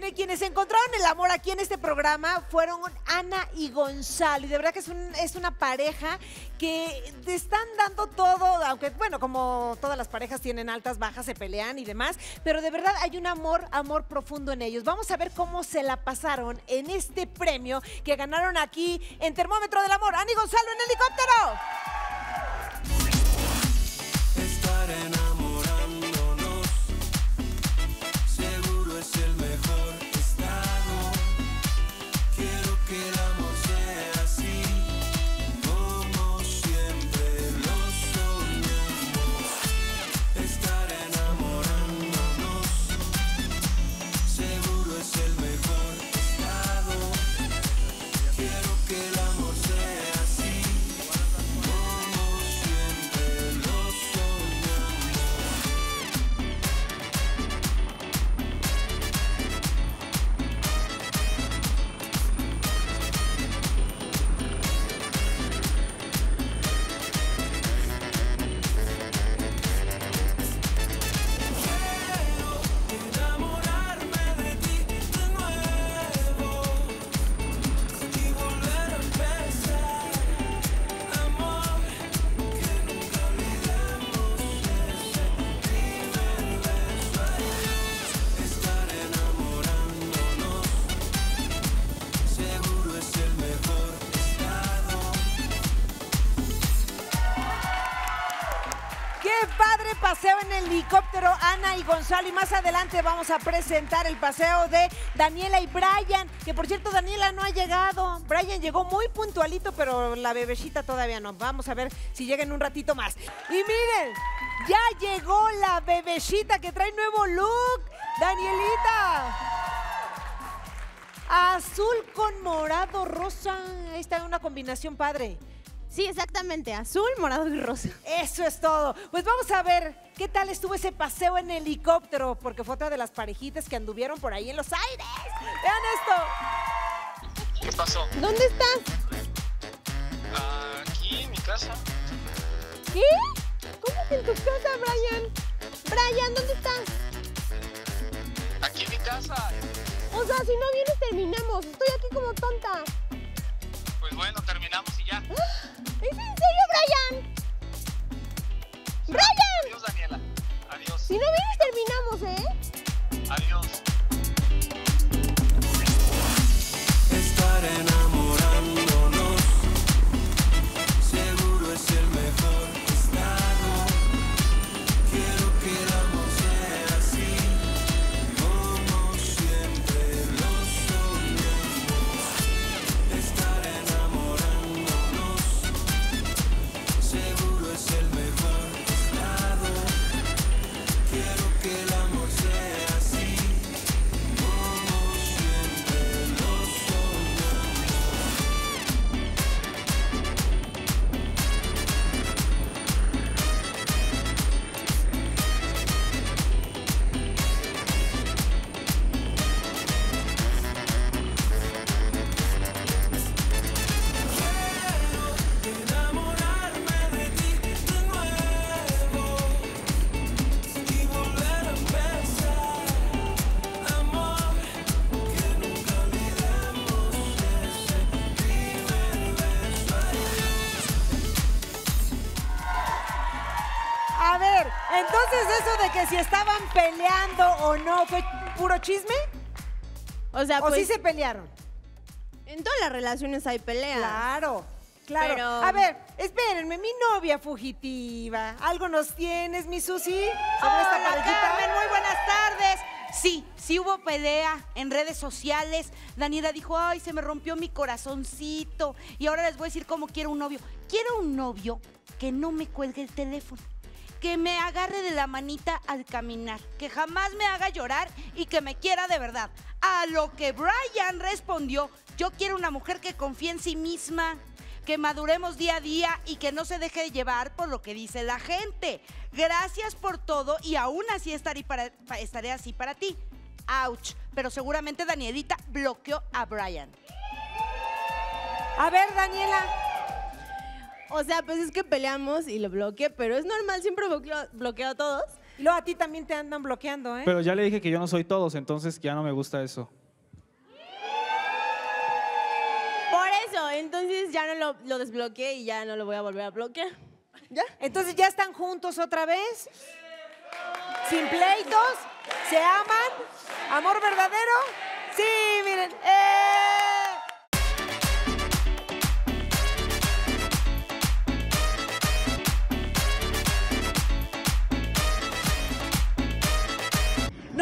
Mire, quienes encontraron el amor aquí en este programa fueron Ana y Gonzalo. Y de verdad que es, es una pareja que te están dando todo, aunque, bueno, como todas las parejas tienen altas, bajas, se pelean y demás, pero de verdad hay un amor, amor profundo en ellos. Vamos a ver cómo se la pasaron en este premio que ganaron aquí en Termómetro del Amor. Ana y Gonzalo en helicóptero. Paseo en helicóptero, Ana y Gonzalo! Y más adelante vamos a presentar el paseo de Daniela y Brian, que por cierto Daniela no ha llegado. Brian llegó muy puntualito, pero la bebecita todavía no. Vamos a ver si llega en un ratito más. Y miren, ya llegó la bebecita que trae nuevo look. Danielita. Azul con morado rosa. Ahí está una combinación padre. Sí, exactamente. Azul, morado y rosa. Eso es todo. Pues vamos a ver qué tal estuvo ese paseo en helicóptero, porque fue otra de las parejitas que anduvieron por ahí en los aires. Vean esto. ¿Qué pasó? ¿Dónde estás? Aquí en mi casa. ¿Qué? ¿Cómo que en tu casa, Brian? Brian, ¿dónde estás? Aquí en mi casa. O sea, si no vienes, terminamos. Estoy aquí como tonta. Pues bueno, terminamos y ya. ¿Es en serio, Brian? ¡Brian! Adiós, Daniela. Adiós. Si no vienes, terminamos, ¿eh? Quiero que el A ver, entonces eso de que si estaban peleando o no, ¿fue puro chisme? O sea, ¿O pues sí se pelearon? en todas las relaciones hay peleas. Claro, claro. Pero- A ver, espérenme, mi novia fugitiva. ¿Algo nos tienes, mi Susi? Sobre esta Hola, parejita. Carmen, muy buenas tardes. Sí, sí hubo pelea en redes sociales. Daniela dijo, ay, se me rompió mi corazoncito. Y ahora les voy a decir cómo quiero un novio. Quiero un novio que no me cuelgue el teléfono. Que me agarre de la manita al caminar. Que jamás me haga llorar y que me quiera de verdad. A lo que Brian respondió, yo quiero una mujer que confíe en sí misma. que maduremos día a día y que no se deje llevar por lo que dice la gente. Gracias por todo y aún así estaré, así para ti. Ouch. Pero seguramente Danielita bloqueó a Brian. A ver, Daniela. O sea, pues es que peleamos y lo bloqueé, pero es normal, siempre bloqueo, bloqueo a todos. Y luego a ti también te andan bloqueando, ¿eh? Pero ya le dije que yo no soy todos, entonces ya no me gusta eso. Por eso, entonces ya no lo, lo desbloqueé y ya no lo voy a volver a bloquear. ¿Ya? Entonces ya están juntos otra vez. Sin pleitos. ¿Se aman? ¿Amor verdadero? Sí, miren. ¡Eh!